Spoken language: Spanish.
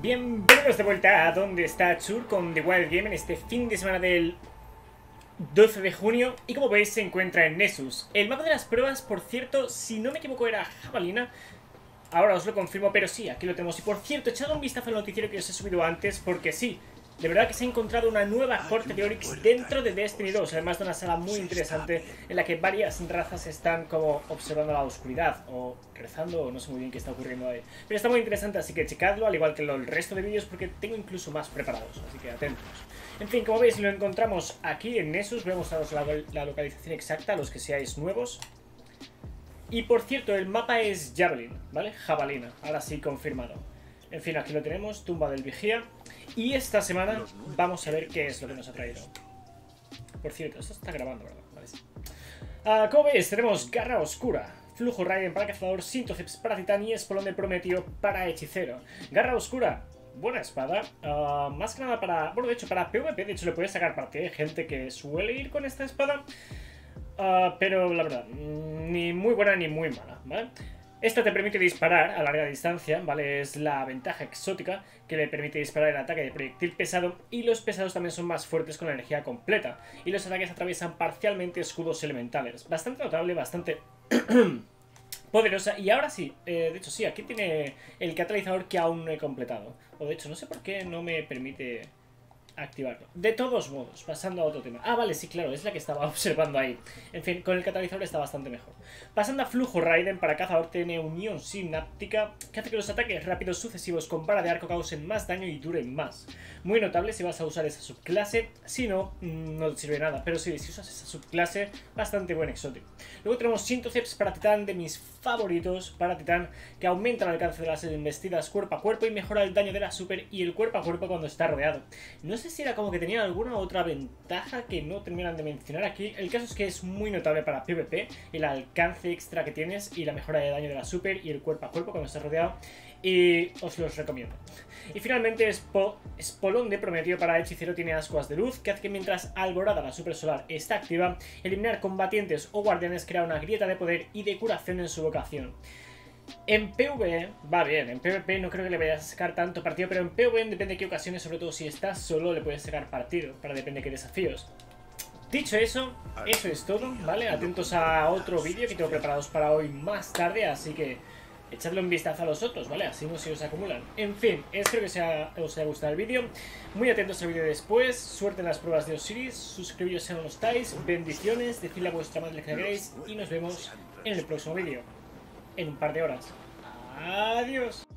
Bienvenidos de vuelta a donde está Chur con The Wild Game en este fin de semana del 12 de junio y como veis se encuentra en Nessus. El mapa de las pruebas, por cierto, si no me equivoco era jabalina, ahora os lo confirmo, pero sí, aquí lo tenemos. Y por cierto, echad un vistazo al noticiero que os he subido antes porque sí, de verdad que se ha encontrado una nueva corte de Oryx dentro de Destiny 2, además de una sala muy interesante en la que varias razas están como observando la oscuridad o rezando o no sé muy bien qué está ocurriendo ahí. Pero está muy interesante, así que checadlo, al igual que el resto de vídeos porque tengo incluso más preparados, así que atentos. En fin, como veis lo encontramos aquí en Nessus, voy a mostraros la, la localización exacta a los que seáis nuevos. Y por cierto, el mapa es Javelin, ¿vale? Jabalina, ahora sí confirmado. En fin, aquí lo tenemos, tumba del vigía. Y esta semana vamos a ver qué es lo que nos ha traído. Por cierto, esto está grabando, ¿verdad? Vale. Uh, como veis, tenemos Garra Oscura, Flujo Raiden para Cazador, Sintoceps para Titán y Espolón de Prometeo para Hechicero. Garra Oscura, buena espada. Uh, más que nada para... Bueno, de hecho, para PvP, de hecho, le puedes sacar parte. Hay gente que suele ir con esta espada. Uh, pero, la verdad, ni muy buena ni muy mala, ¿vale? Esta te permite disparar a larga distancia, ¿vale? Es la ventaja exótica que le permite disparar el ataque de proyectil pesado y los pesados también son más fuertes con la energía completa y los ataques atraviesan parcialmente escudos elementales. Bastante notable, bastante poderosa y ahora sí, eh, de hecho sí, aquí tiene el catalizador que aún no he completado. O de hecho no sé por qué no me permite activarlo. De todos modos, pasando a otro tema. Ah, vale, sí, claro, es la que estaba observando ahí. En fin, con el catalizador está bastante mejor. Pasando a Flujo Raiden, para cazador tiene unión sináptica que hace que los ataques rápidos sucesivos con vara de arco causen más daño y duren más. Muy notable si vas a usar esa subclase, si no, mm, no te sirve nada. Pero sí, si usas esa subclase, bastante buen exótico. Luego tenemos Sintoceps para Titán, de mis favoritos para Titán, que aumenta el alcance de las investidas cuerpo a cuerpo y mejora el daño de la super y el cuerpo a cuerpo cuando está rodeado. No sé si era como que tenía alguna otra ventaja que no terminan de mencionar aquí. El caso es que es muy notable para PvP, el alcance extra que tienes y la mejora de daño de la super y el cuerpo a cuerpo cuando está rodeado. Y os los recomiendo. Y finalmente Espolón de Prometeo para Hechicero tiene ascuas de luz que hace que mientras Alborada, la super solar, está activa, eliminar combatientes o guardianes crea una grieta de poder y de curación en su vocación. En PvE va bien, en PvP no creo que le vayas a sacar tanto partido, pero en PvE depende de qué ocasiones, sobre todo si estás solo, le puedes sacar partido, para depende de qué desafíos. Dicho eso, eso es todo, ¿vale? Atentos a otro vídeo que tengo preparados para hoy más tarde, así que echadle un vistazo a los otros, ¿vale? Así no se os acumulan. En fin, espero que sea, os haya gustado el vídeo. Muy atentos al vídeo después. Suerte en las pruebas de Osiris. Suscribiros si no lo estáis. Bendiciones. Decidle a vuestra madre que queréis. Y nos vemos en el próximo vídeo. En un par de horas. Adiós.